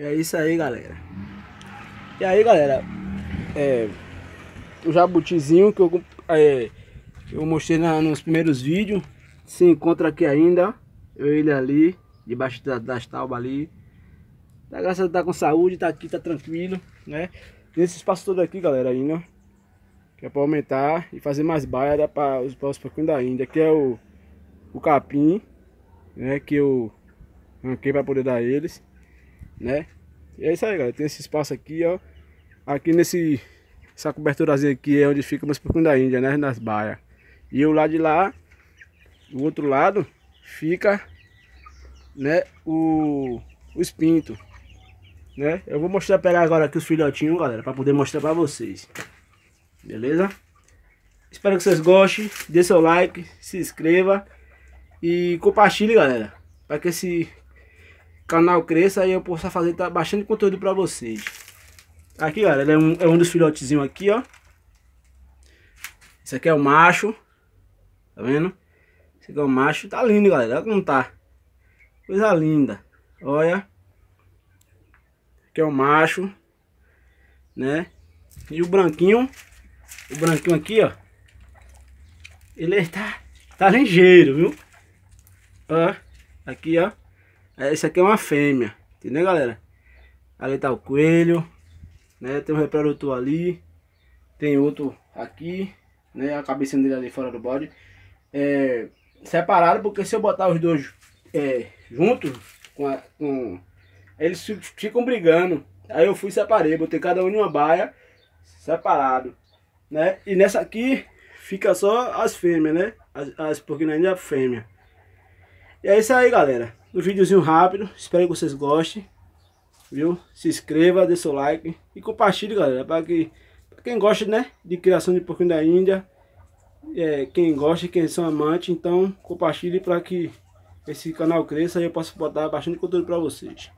É isso aí, galera. E aí, galera, é, o jabutizinho que eu, é, eu mostrei na, nos primeiros vídeos, se encontra aqui ainda, eu ele ali, debaixo da, das taubas ali. Tá, graças a tá com saúde, tá aqui, tá tranquilo, né? Nesse espaço todo aqui, galera, ainda, que é pra aumentar e fazer mais baia, para os porquinhos da Índia, que é o, o capim, né, que eu arranquei pra poder dar eles né? E é isso aí, galera. Tem esse espaço aqui, ó. Aqui nesse essa coberturazinha aqui é onde fica meus porcos da Índia, né? Nas baias. E o lado de lá, o outro lado, fica, né? O, o espinto, né? Eu vou mostrar, pegar agora aqui os filhotinhos, galera, para poder mostrar para vocês. Beleza? Espero que vocês gostem. Dê seu like, se inscreva e compartilhe, galera. Para que esse canal cresça e eu possa fazer tá, bastante conteúdo para vocês. Aqui, galera, é um, é um dos filhotezinhos aqui, ó. Esse aqui é o macho. Tá vendo? Esse aqui é o macho. Tá lindo, galera. Olha como tá. Coisa linda. Olha. Aqui é o macho. Né? E o branquinho. O branquinho aqui, ó. Ele tá, tá ligeiro, viu? Ó. Aqui, ó. Esse aqui é uma fêmea, entendeu galera? Ali tá o coelho, né? Tem um reprodutor ali, tem outro aqui, né? A cabeça dele ali fora do bode. É, separado, porque se eu botar os dois é, juntos, com, com, eles ficam brigando. Aí eu fui separei, botei cada um em uma baia, separado, né? E nessa aqui fica só as fêmeas, né? As, as é fêmea. E é isso aí, galera um videozinho rápido, espero que vocês gostem, viu? Se inscreva, dê seu like e compartilhe, galera, para que pra quem gosta, né, de criação de porquinho da Índia, é, quem gosta, quem são amantes, então compartilhe para que esse canal cresça e eu possa botar bastante conteúdo para vocês.